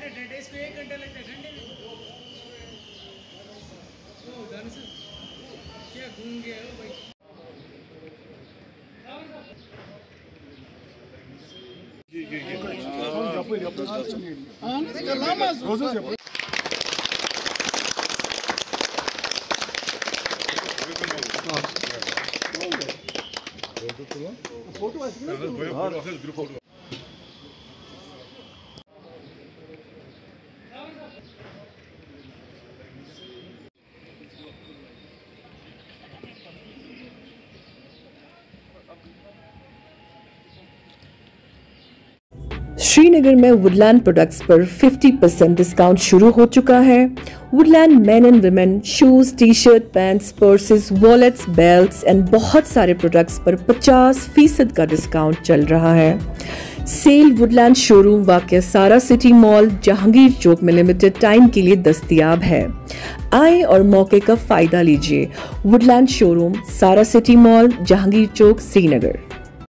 घंटे डेढ़ इसमें एक घंटा लगता है ठंडे में तो धन से क्या घूम गया हो भाई Roses yapın. Foto var. Foto var. Foto var. Foto var. Foto var. Foto var. Srinagar में वुडलैंड प्रोडक्ट्स पर 50% डिस्काउंट शुरू हो चुका है। Woodland men and women shoes T shirt pants purses wallets belts and बहुत सारे प्रोडक्ट्स पर 50 फ़ीसद का डिस्काउंट चल रहा है। सेल वुडलैंड शोरूम वाक्य सारा सिटी मॉल, जहांगीर चौक में लिमिटेड टाइम के लिए दस्तियाब है। आए और मौके का फ़ायदा लीजिए। Woodland showroom, Sara City Mall, Jahangir Chowk, Srinagar.